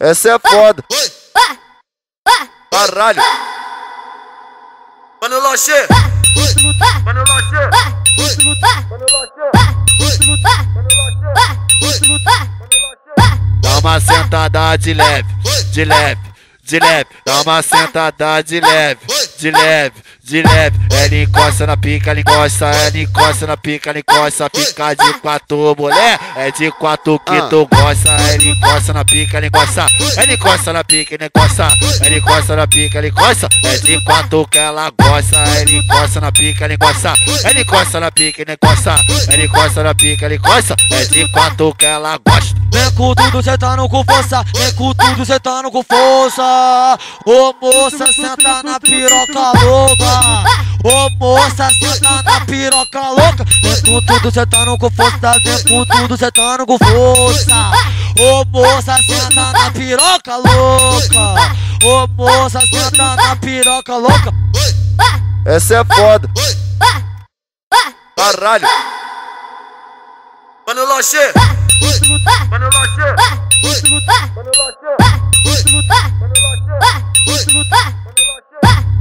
Essa é foda. Caralho. Mano Loche. Mano Loche. Mano Dá uma sentada de leve, de leve, de leve. Dá uma sentada de leve, de leve, de leve. Ela encosta na pica, ela encosta, ela encosta na pica, ela encosta. Pica de quatro, mulher. É de quatro que tu gosta. Ela encosta na pica, ela encosta. Ela encosta na pica, ela encosta. Ela encosta na pica, ela encosta. É de quatro que ela gosta. Ela encosta na pica, ela encosta. Ela encosta na pica, ela encosta. Ela encosta na pica, ela encosta. É de quatro que ela gosta. Vem com tudo, cê tá no com força. Vem com tudo, cê tá no com força. Ô moça, senta na piroca louca. Ô moça, senta na piroca louca. Vem com tudo, cê tá no com força. Vem com tudo, cê tá no com força. Ô moça, senta na piroca louca. Ô moça, senta na piroca louca. Essa é foda. Caralho. Mano Loche.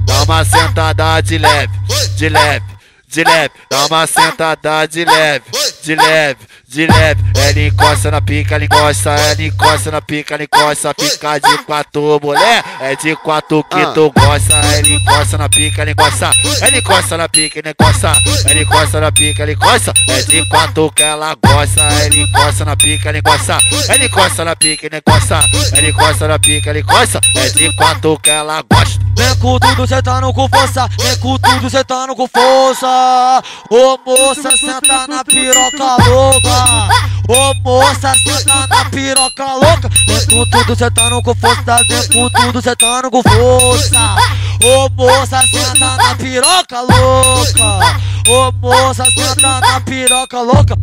Dá uma sentada de leve, de leve, de leve. Dá uma sentada de leve, de leve, de leve. Ela encosta na pica, ela encosta, ela encosta na pica, ela encosta. Fica de quatro, mulher. É de quatro que tu gosta. Ela encosta na pica, ela encosta. Ela encosta na pica, ela encosta. Ela encosta na pica, ela encosta. É de quatro que ela gosta. Ela encosta na pica, ela encosta. Ela encosta na pica, ela encosta. Ela encosta na pica, ela encosta. É de quatro que ela gosta. Vem com tudo, cê tá no com força. Vem com tudo, cê tá no com força. Ô moça, senta na piroca piroca louca. Ô moça, cê tá na piroca louca. Vem com tudo, cê tá no com força. Vem com tudo, cê tá no com força. Ô moça, cê tá na piroca louca. Ô moça, cê tá na piroca louca.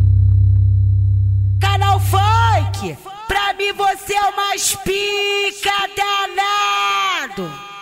Canal Funk, pra mim você é o mais pica danado.